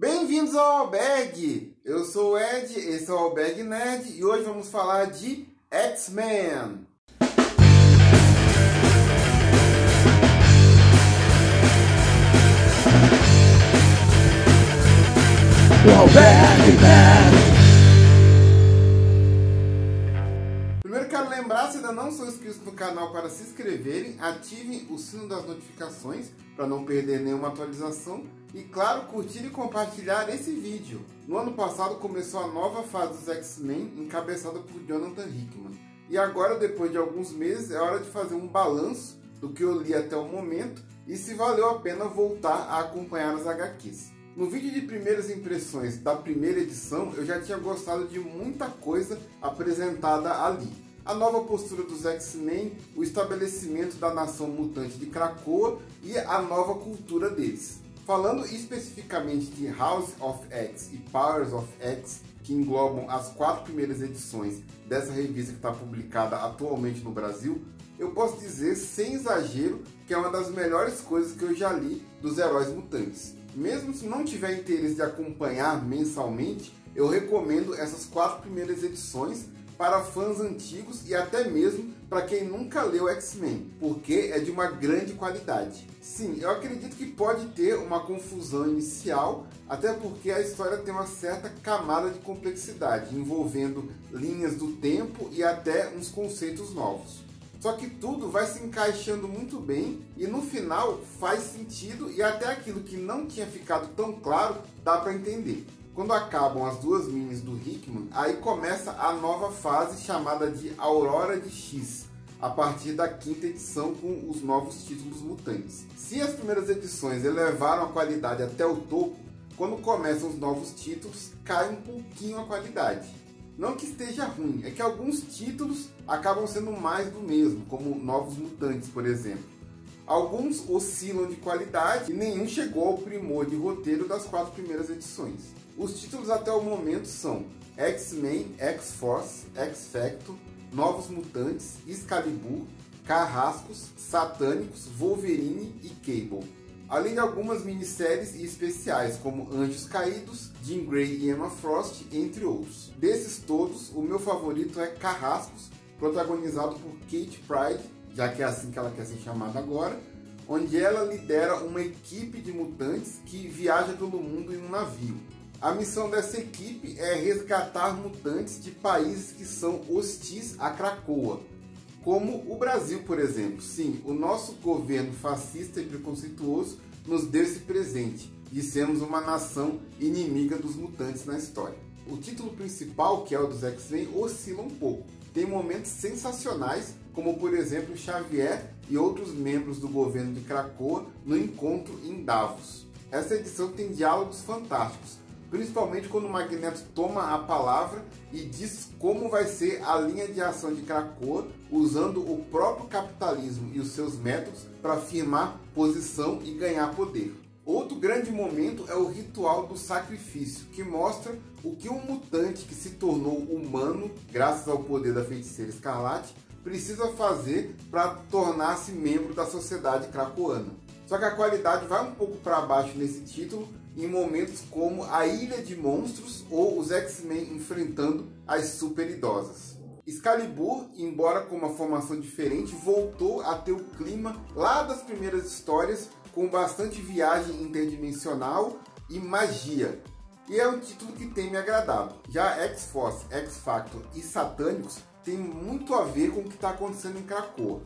Bem-vindos ao Alberg! Eu sou o Ed, esse é o Alberg Nerd e hoje vamos falar de X-Men. Alberg Nerd! Primeiro quero lembrar, se ainda não são inscritos no canal, para se inscreverem, ativem o sino das notificações para não perder nenhuma atualização e, claro, curtir e compartilhar esse vídeo. No ano passado começou a nova fase dos X-Men, encabeçada por Jonathan Hickman. E agora, depois de alguns meses, é hora de fazer um balanço do que eu li até o momento e se valeu a pena voltar a acompanhar as HQs. No vídeo de primeiras impressões da primeira edição, eu já tinha gostado de muita coisa apresentada ali. A nova postura dos X-Men, o estabelecimento da nação mutante de Krakoa e a nova cultura deles. Falando especificamente de House of X e Powers of X, que englobam as quatro primeiras edições dessa revista que está publicada atualmente no Brasil, eu posso dizer sem exagero que é uma das melhores coisas que eu já li dos heróis mutantes. Mesmo se não tiver interesse de acompanhar mensalmente, eu recomendo essas quatro primeiras edições para fãs antigos e até mesmo para quem nunca leu X-Men, porque é de uma grande qualidade. Sim, eu acredito que pode ter uma confusão inicial, até porque a história tem uma certa camada de complexidade, envolvendo linhas do tempo e até uns conceitos novos. Só que tudo vai se encaixando muito bem e no final faz sentido e até aquilo que não tinha ficado tão claro dá para entender. Quando acabam as duas minis do Hickman, aí começa a nova fase chamada de Aurora de X, a partir da quinta edição com os novos títulos mutantes. Se as primeiras edições elevaram a qualidade até o topo, quando começam os novos títulos cai um pouquinho a qualidade. Não que esteja ruim, é que alguns títulos acabam sendo mais do mesmo, como Novos Mutantes, por exemplo. Alguns oscilam de qualidade e nenhum chegou ao primor de roteiro das quatro primeiras edições. Os títulos até o momento são X-Men, X-Force, X-Factor, Novos Mutantes, Excalibur, Carrascos, Satânicos, Wolverine e Cable além de algumas minisséries e especiais, como Anjos Caídos, Jean Grey e Emma Frost, entre outros. Desses todos, o meu favorito é Carrascos, protagonizado por Kate Pride, já que é assim que ela quer ser chamada agora, onde ela lidera uma equipe de mutantes que viaja pelo mundo em um navio. A missão dessa equipe é resgatar mutantes de países que são hostis a Krakoa, como o Brasil, por exemplo. Sim, o nosso governo fascista e preconceituoso nos deu esse presente de sermos uma nação inimiga dos mutantes na história. O título principal, que é o dos X-Men, oscila um pouco. Tem momentos sensacionais, como por exemplo Xavier e outros membros do governo de Krakoa no encontro em Davos. Essa edição tem diálogos fantásticos, principalmente quando o Magneto toma a palavra e diz como vai ser a linha de ação de Krakoa, usando o próprio capitalismo e os seus métodos para afirmar posição e ganhar poder. Outro grande momento é o ritual do sacrifício, que mostra o que um mutante que se tornou humano, graças ao poder da feiticeira escarlate, precisa fazer para tornar-se membro da sociedade cracoana. Só que a qualidade vai um pouco para baixo nesse título, em momentos como a Ilha de Monstros ou os X-Men enfrentando as super idosas. Excalibur, embora com uma formação diferente, voltou a ter o clima lá das primeiras histórias, com bastante viagem interdimensional e magia. E é um título que tem me agradado. Já X-Force, X-Factor e Satânicos tem muito a ver com o que está acontecendo em Krakoa.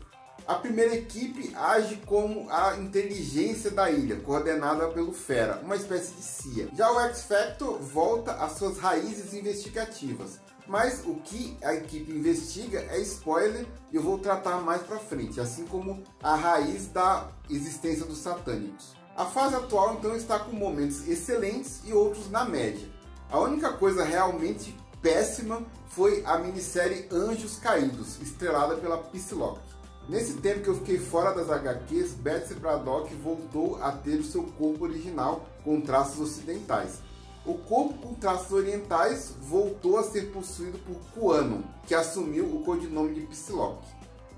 A primeira equipe age como a inteligência da ilha, coordenada pelo Fera, uma espécie de CIA. Já o X-Factor volta às suas raízes investigativas, mas o que a equipe investiga é spoiler e eu vou tratar mais para frente, assim como a raiz da existência dos satânicos. A fase atual então está com momentos excelentes e outros na média. A única coisa realmente péssima foi a minissérie Anjos Caídos, estrelada pela Psylocke. Nesse tempo que eu fiquei fora das HQs, Betsy Braddock voltou a ter o seu corpo original com traços ocidentais. O corpo com traços orientais voltou a ser possuído por Kuano, que assumiu o codinome de Psylocke.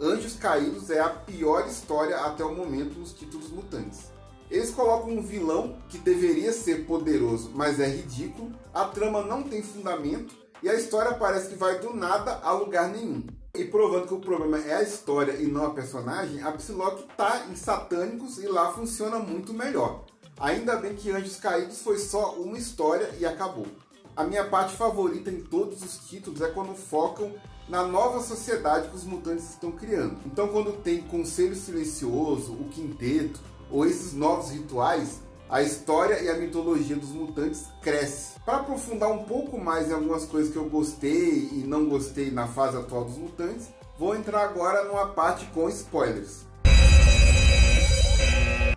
Anjos Caídos é a pior história até o momento nos títulos mutantes. Eles colocam um vilão que deveria ser poderoso, mas é ridículo, a trama não tem fundamento e a história parece que vai do nada a lugar nenhum. E provando que o problema é a história e não a personagem, a Psylocke tá em Satânicos e lá funciona muito melhor. Ainda bem que Anjos Caídos foi só uma história e acabou. A minha parte favorita em todos os títulos é quando focam na nova sociedade que os mutantes estão criando. Então quando tem Conselho Silencioso, o Quinteto ou esses novos rituais, a história e a mitologia dos mutantes cresce. Para aprofundar um pouco mais em algumas coisas que eu gostei e não gostei na fase atual dos mutantes, vou entrar agora numa parte com spoilers.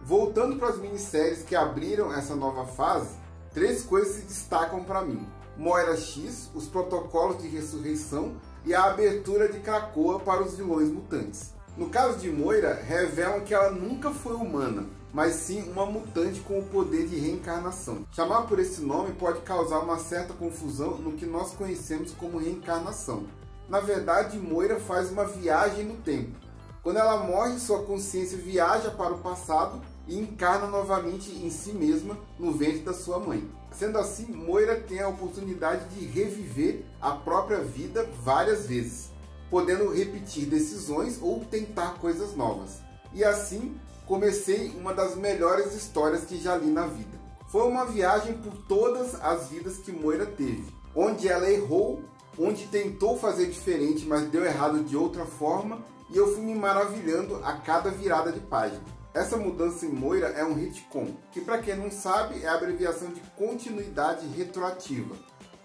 Voltando para as minisséries que abriram essa nova fase, três coisas se destacam para mim. Moira X, os protocolos de ressurreição e a abertura de Krakoa para os vilões mutantes. No caso de Moira, revelam que ela nunca foi humana, mas sim uma mutante com o poder de reencarnação. Chamar por esse nome pode causar uma certa confusão no que nós conhecemos como reencarnação. Na verdade, Moira faz uma viagem no tempo. Quando ela morre, sua consciência viaja para o passado e encarna novamente em si mesma no ventre da sua mãe. Sendo assim, Moira tem a oportunidade de reviver a própria vida várias vezes, podendo repetir decisões ou tentar coisas novas. E assim, comecei uma das melhores histórias que já li na vida. Foi uma viagem por todas as vidas que Moira teve, onde ela errou, onde tentou fazer diferente, mas deu errado de outra forma, e eu fui me maravilhando a cada virada de página. Essa mudança em Moira é um retcon, que para quem não sabe é a abreviação de continuidade retroativa,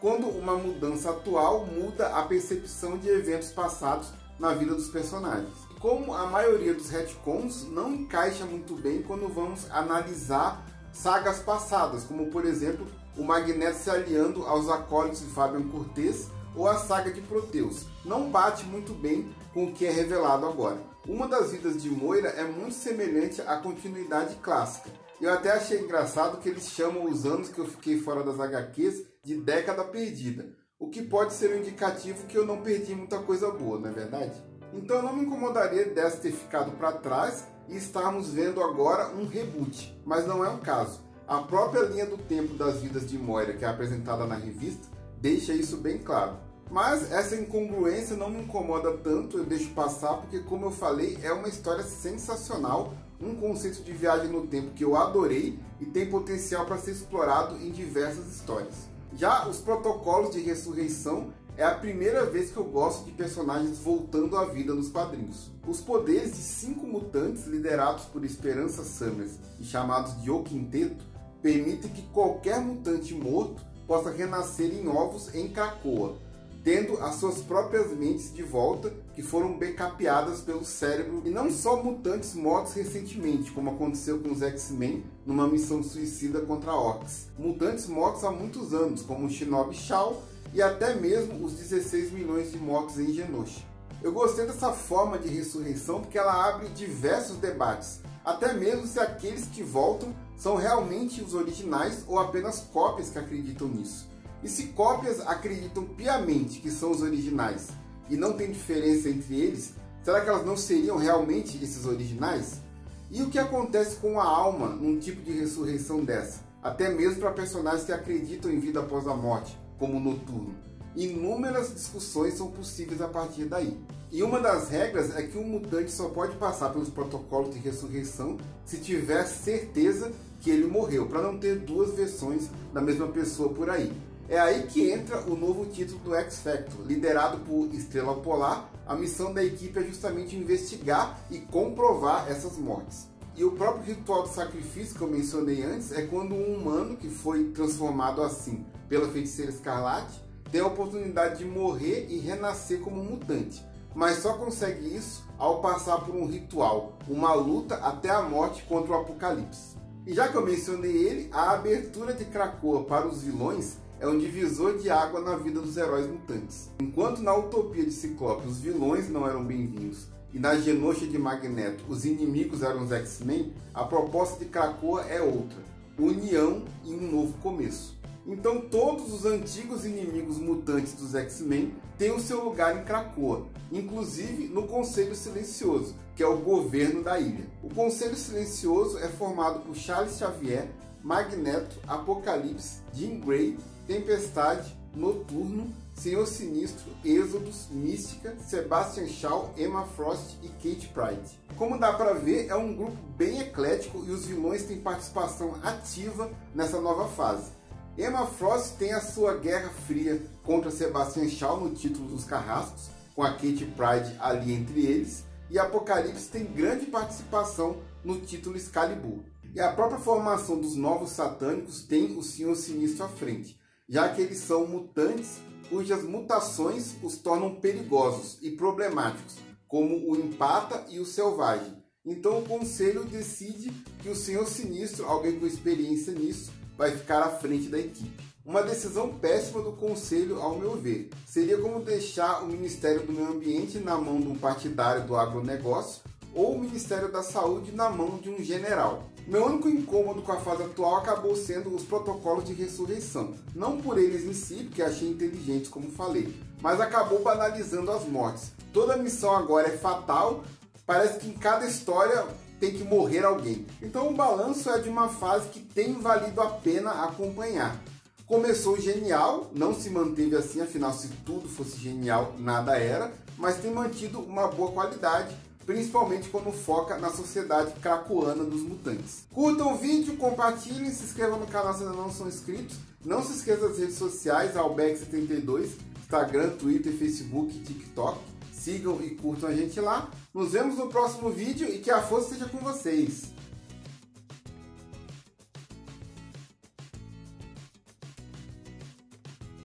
quando uma mudança atual muda a percepção de eventos passados na vida dos personagens como a maioria dos retcons não encaixa muito bem quando vamos analisar sagas passadas, como por exemplo o Magneto se aliando aos acólitos de Fabian Cortez ou a saga de Proteus. Não bate muito bem com o que é revelado agora. Uma das vidas de Moira é muito semelhante à continuidade clássica. Eu até achei engraçado que eles chamam os anos que eu fiquei fora das HQs de década perdida, o que pode ser um indicativo que eu não perdi muita coisa boa, não é verdade? Então eu não me incomodaria dessa ter ficado para trás e estarmos vendo agora um reboot, mas não é o caso. A própria linha do tempo das vidas de Moira, que é apresentada na revista, deixa isso bem claro. Mas essa incongruência não me incomoda tanto, eu deixo passar, porque como eu falei, é uma história sensacional, um conceito de viagem no tempo que eu adorei e tem potencial para ser explorado em diversas histórias. Já os protocolos de ressurreição é a primeira vez que eu gosto de personagens voltando à vida nos quadrinhos. Os poderes de cinco mutantes liderados por Esperança Summers e chamados de O Quinteto permitem que qualquer mutante morto possa renascer em ovos em Krakoa, tendo as suas próprias mentes de volta que foram backupadas pelo cérebro e não só mutantes mortos recentemente, como aconteceu com os X-Men numa missão suicida contra Orcs. Mutantes mortos há muitos anos, como Shinobi Shao e até mesmo os 16 milhões de mortos em Genosha. Eu gostei dessa forma de ressurreição porque ela abre diversos debates, até mesmo se aqueles que voltam são realmente os originais ou apenas cópias que acreditam nisso. E se cópias acreditam piamente que são os originais e não tem diferença entre eles, será que elas não seriam realmente esses originais? E o que acontece com a alma num tipo de ressurreição dessa? Até mesmo para personagens que acreditam em vida após a morte, como noturno. Inúmeras discussões são possíveis a partir daí. E uma das regras é que um mutante só pode passar pelos protocolos de ressurreição se tiver certeza que ele morreu, para não ter duas versões da mesma pessoa por aí. É aí que entra o novo título do X Factor, liderado por Estrela Polar. A missão da equipe é justamente investigar e comprovar essas mortes. E o próprio ritual de sacrifício que eu mencionei antes é quando um humano que foi transformado assim pela feiticeira escarlate tem a oportunidade de morrer e renascer como mutante, mas só consegue isso ao passar por um ritual, uma luta até a morte contra o apocalipse. E já que eu mencionei ele, a abertura de Krakoa para os vilões é um divisor de água na vida dos heróis mutantes. Enquanto na utopia de Ciclope os vilões não eram bem-vindos e na Genosha de Magneto os inimigos eram os X-Men, a proposta de Krakoa é outra: união e um novo começo. Então todos os antigos inimigos mutantes dos X-Men têm o seu lugar em Krakoa, inclusive no Conselho Silencioso, que é o governo da ilha. O Conselho Silencioso é formado por Charles Xavier, Magneto, Apocalipse, Jean Grey, Tempestade, Noturno, Senhor Sinistro, Êxodos, Mística, Sebastian Shaw, Emma Frost e Kate Pride. Como dá para ver, é um grupo bem eclético e os vilões têm participação ativa nessa nova fase. Emma Frost tem a sua guerra fria contra Sebastian Shaw no título dos Carrascos, com a Kate Pride ali entre eles, e Apocalipse tem grande participação no título Excalibur. E a própria formação dos Novos Satânicos tem o Senhor Sinistro à frente, já que eles são mutantes cujas mutações os tornam perigosos e problemáticos, como o empata e o selvagem. Então o conselho decide que o Senhor Sinistro, alguém com experiência nisso, vai ficar à frente da equipe. Uma decisão péssima do conselho, ao meu ver, seria como deixar o Ministério do Meio Ambiente na mão de um partidário do agronegócio ou o Ministério da Saúde na mão de um general. Meu único incômodo com a fase atual acabou sendo os protocolos de ressurreição. Não por eles em si, porque achei inteligentes, como falei, mas acabou banalizando as mortes. Toda missão agora é fatal, parece que em cada história tem que morrer alguém. Então o balanço é de uma fase que tem valido a pena acompanhar. Começou genial, não se manteve assim, afinal, se tudo fosse genial, nada era, mas tem mantido uma boa qualidade, principalmente quando foca na sociedade cracoana dos mutantes. Curtam o vídeo, compartilhem, se inscrevam no canal se ainda não são inscritos. Não se esqueça das redes sociais, Albeck72, Instagram, Twitter, Facebook, TikTok sigam e curtam a gente lá. Nos vemos no próximo vídeo e que a força seja com vocês.